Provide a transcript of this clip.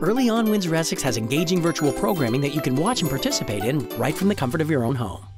EarlyON, Windsor Essex has engaging virtual programming that you can watch and participate in right from the comfort of your own home.